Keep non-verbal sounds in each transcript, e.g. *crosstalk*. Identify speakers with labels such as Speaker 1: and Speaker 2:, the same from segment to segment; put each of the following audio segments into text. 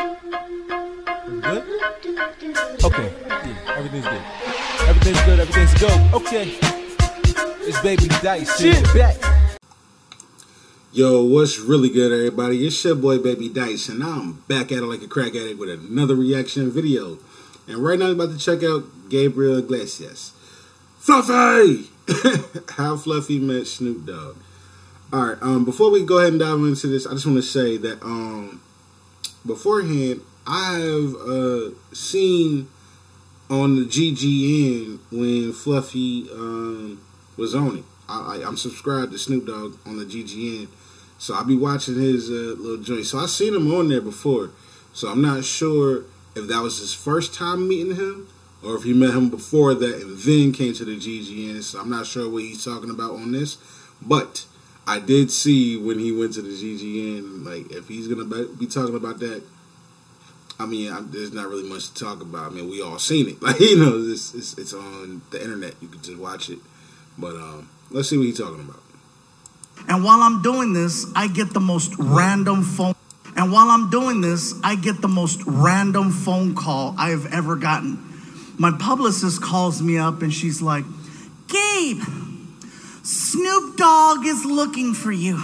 Speaker 1: Good? Okay. Yeah, everything's good. Everything's good. Everything's good. Okay. It's Baby Dyce. Shit. Back.
Speaker 2: Yo, what's really good, everybody? It's your boy Baby Dyce, and now I'm back at it like a crack addict with another reaction video. And right now, I'm about to check out Gabriel Iglesias. Fluffy! *laughs* How Fluffy met Snoop Dogg. All right, um, before we go ahead and dive into this, I just want to say that um, beforehand, I have uh, seen on the GGN when Fluffy um, was on it. I, I'm subscribed to Snoop Dogg on the GGN, so I'll be watching his uh, little joint. So I've seen him on there before, so I'm not sure if that was his first time meeting him or if he met him before that and then came to the GGN. So I'm not sure what he's talking about on this, but I did see when he went to the GGN. Like if he's gonna be talking about that. I mean, I, there's not really much to talk about. I mean, we all seen it. *laughs* Like you know, it's, it's, it's on the internet. You can just watch it. But um, let's see what he's talking about.
Speaker 3: And while I'm doing this, I get the most random phone. And while I'm doing this, I get the most random phone call I have ever gotten. My publicist calls me up and she's like, Gabe, Snoop Dogg is looking for you.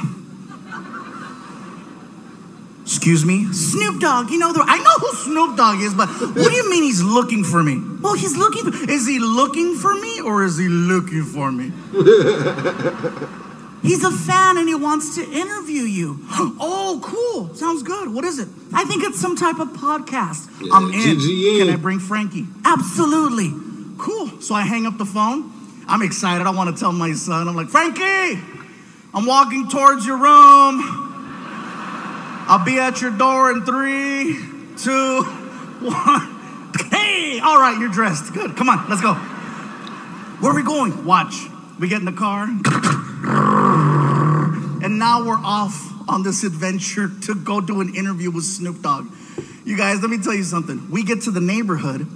Speaker 3: Excuse me? Snoop Dogg, you know, the, I know who Snoop Dogg is, but what do you mean he's looking for me? Well, he's looking for, is he looking for me or is he looking for me? *laughs* He's a fan and he wants to interview you. *gasps* Oh, cool. Sounds good. What is it? I think it's some type of podcast.
Speaker 2: Yeah,
Speaker 3: I'm in.
Speaker 2: GGN.
Speaker 3: Can I bring Frankie? Absolutely. Cool. So I hang up the phone. I'm excited. I want to tell my son. I'm like, Frankie, I'm walking towards your room. I'll be at your door in three, two, one. Hey, all right, you're dressed. Good. Come on, let's go. Where are we going? Watch. We get in the car. And now we're off on this adventure to go do an interview with Snoop Dogg. You guys, let me tell you something. We get to the neighborhood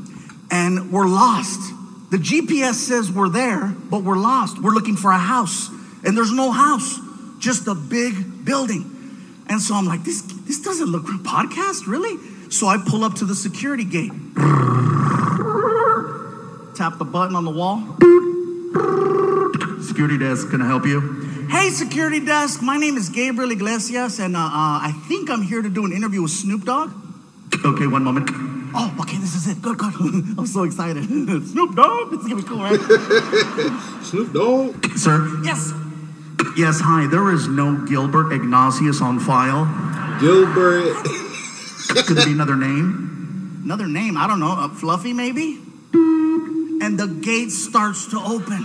Speaker 3: and we're lost. The GPS says we're there, but we're lost. We're looking for a house, and there's no house, just a big building. And so I'm like, this, this doesn't look podcast, really? So I pull up to the security gate, tap the button on the wall. Security desk, can I help you? Hey, security desk, my name is Gabriel Iglesias, and uh, uh, I think I'm here to do an interview with Snoop Dogg. Okay, one moment. Oh, okay, this is it. Good, good. *laughs* I'm so excited. *laughs* Snoop Dogg, this is gonna be cool, right? *laughs*
Speaker 2: Snoop Dogg.
Speaker 3: Sir? Yes. Yes, hi. There is no Gilbert Ignatius on file.
Speaker 2: Gilbert.
Speaker 3: Could it be another name? Another name? I don't know. Uh, Fluffy, maybe? And the gate starts to open.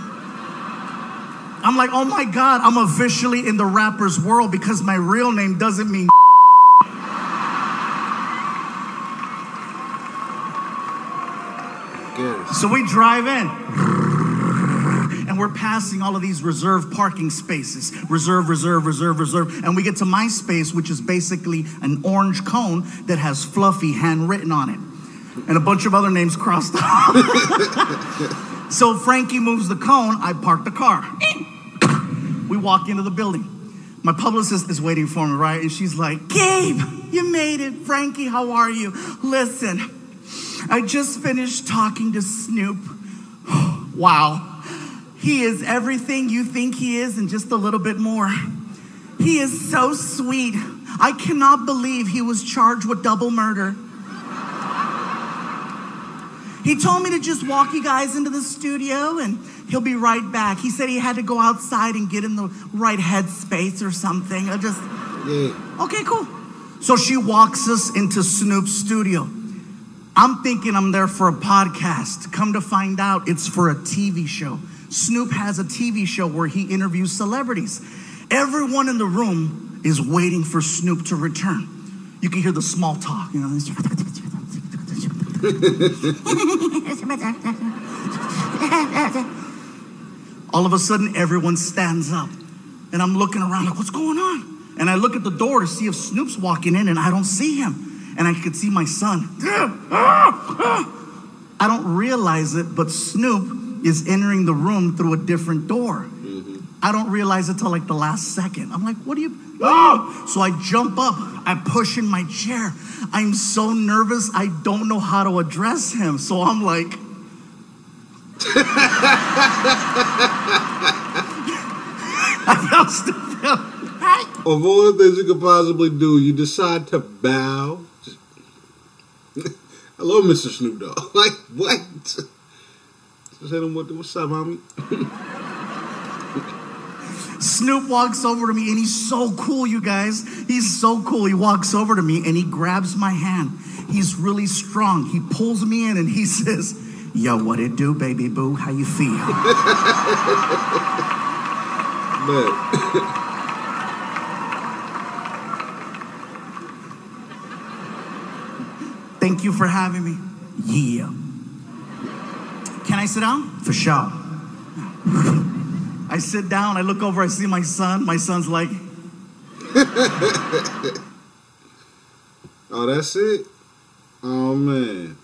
Speaker 3: I'm like, oh my God, I'm officially in the rapper's world because my real name doesn't mean. So we drive in. And we're passing all of these reserved parking spaces. Reserve, reserve, reserve, reserve. And we get to my space, which is basically an orange cone that has Fluffy handwritten on it. And a bunch of other names crossed *laughs* out. so Frankie moves the cone, I park the car. We walk into the building. My publicist is waiting for me, right? And she's like, Gabe, you made it. Frankie, how are you? Listen, I just finished talking to Snoop. *gasps* wow. He is everything you think he is and just a little bit more. He is so sweet. I cannot believe he was charged with double murder. He told me to just walk you guys into the studio and he'll be right back. He said he had to go outside and get in the right headspace or something. I just,
Speaker 2: Yeah.
Speaker 3: okay, cool. So she walks us into Snoop's studio. I'm thinking I'm there for a podcast. Come to find out, it's for a TV show. Snoop has a TV show where he interviews celebrities. Everyone in the room is waiting for Snoop to return. You can hear the small talk, you know. All of a sudden, everyone stands up. And I'm looking around like, what's going on? And I look at the door to see if Snoop's walking in, and I don't see him. And I could see my son. I don't realize it, but Snoop is entering the room through a different door. I don't realize it till like the last second. I'm like, what do you? Oh! *laughs* So I jump up, I push in my chair. I'm so nervous, I don't know how to address him. So I'm like, *laughs* I felt stupid.
Speaker 2: Of all the things you could possibly do, you decide to bow. Hello, Mr. Snoop Dogg. *laughs* Like, what? Just hit him with, what's up, homie?
Speaker 3: Snoop walks over to me and he's so cool, you guys. He's so cool. He walks over to me and he grabs my hand. He's really strong. He pulls me in and he *laughs* says, Yo, what it do, baby boo? How you feel? *laughs*
Speaker 2: Man.
Speaker 3: You for having me. Yeah. Can I sit down? For sure. *laughs* I sit down, I look over, I see my son. My son's like,
Speaker 2: Oh, that's it? Oh, man.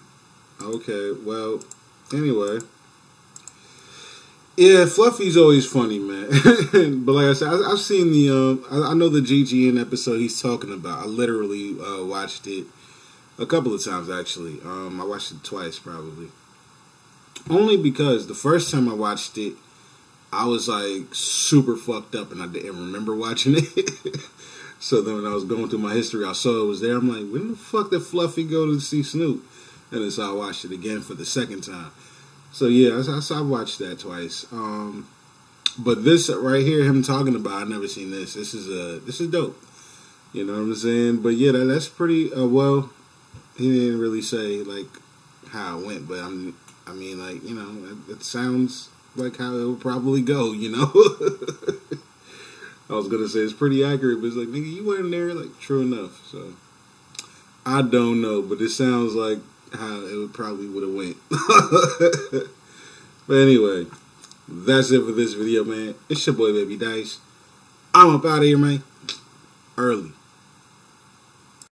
Speaker 2: Okay, well, anyway. Yeah, Fluffy's always funny, man. *laughs* but like I said, I, have seen the, um, I, I know the GGN episode he's talking about. I literally uh, watched it a couple of times, actually. Um, I watched it twice, probably. Only because the first time I watched it, I was like super fucked up and I didn't remember watching it. *laughs* so then when I was going through my history, I saw it was there. I'm like, when the fuck did Fluffy go to see Snoop? And then so I watched it again for the second time. So yeah, I, I, I watched that twice. Um, but this right here, him talking about, I've never seen this. This is a uh, this is dope. You know what I'm saying? But yeah, that, that's pretty uh, well. He didn't really say like how it went, but I'm I mean like you know it, it sounds like how it would probably go. You know. *laughs* I was gonna say it's pretty accurate, but it's like nigga, you weren't there. Like true enough. So I don't know, but it sounds like how it would probably would have went. *laughs* but anyway, that's it for this video, man. It's your boy Baby Dyce. I'm up out of here, man. Early.